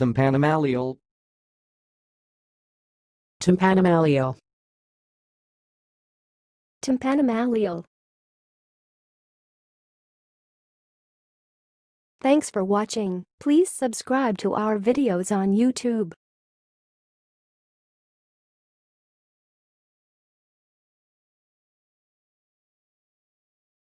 Tympanamalial. Tympanamalial. Tympanamalial. Thanks for watching. Please subscribe to our videos on YouTube.